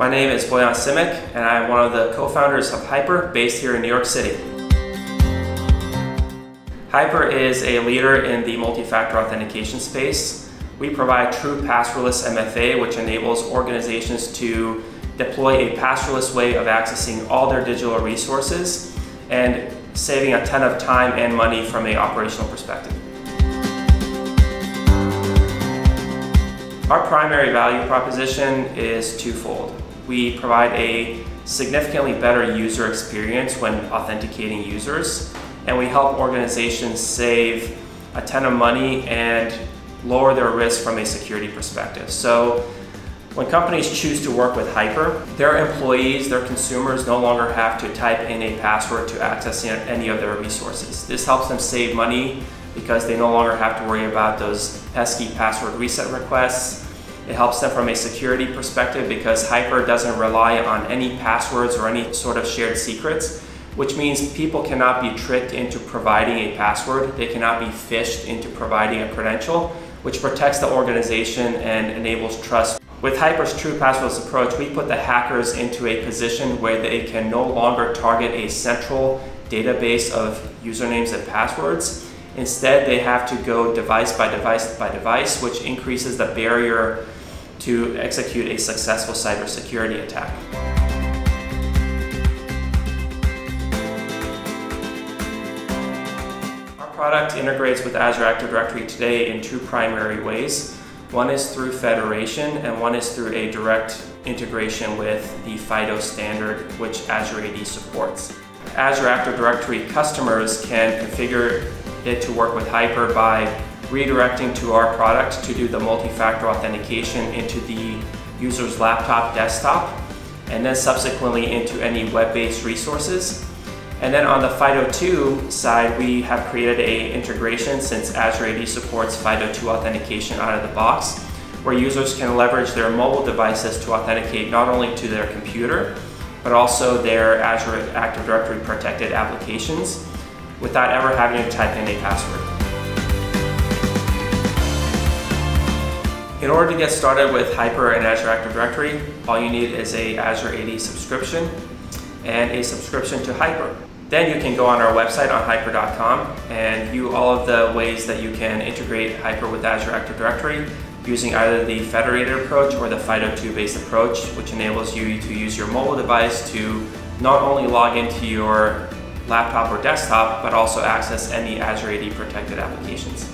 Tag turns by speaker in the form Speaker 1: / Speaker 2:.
Speaker 1: My name is Bojan Simic, and I'm one of the co-founders of HYPR, based here in New York City. HYPR is a leader in the multi-factor authentication space. We provide true passwordless MFA, which enables organizations to deploy a passwordless way of accessing all their digital resources and saving a ton of time and money from an operational perspective. Our primary value proposition is twofold we provide a significantly better user experience when authenticating users, and we help organizations save a ton of money and lower their risk from a security perspective. So when companies choose to work with HYPR, their employees, their consumers no longer have to type in a password to access any of their resources. This helps them save money because they no longer have to worry about those pesky password reset requests it helps them from a security perspective because HYPR doesn't rely on any passwords or any sort of shared secrets, which means people cannot be tricked into providing a password. They cannot be phished into providing a credential, which protects the organization and enables trust. With HYPR's true passwordless approach, we put the hackers into a position where they can no longer target a central database of usernames and passwords. Instead, they have to go device by device by device, which increases the barrier to execute a successful cybersecurity attack. Our product integrates with Azure Active Directory today in two primary ways. One is through federation and one is through a direct integration with the FIDO standard which Azure AD supports. Azure Active Directory customers can configure it to work with HYPR by redirecting to our product to do the multi-factor authentication into the user's laptop, desktop, and then subsequently into any web-based resources. And then on the FIDO2 side, we have created a integration since Azure AD supports FIDO2 authentication out of the box, where users can leverage their mobile devices to authenticate not only to their computer, but also their Azure Active Directory protected applications without ever having to type in a password. In order to get started with HYPR and Azure Active Directory, all you need is a Azure AD subscription and a subscription to HYPR. Then you can go on our website on hypr.com and view all of the ways that you can integrate HYPR with Azure Active Directory using either the federated approach or the FIDO2 based approach, which enables you to use your mobile device to not only log into your laptop or desktop, but also access any Azure AD protected applications.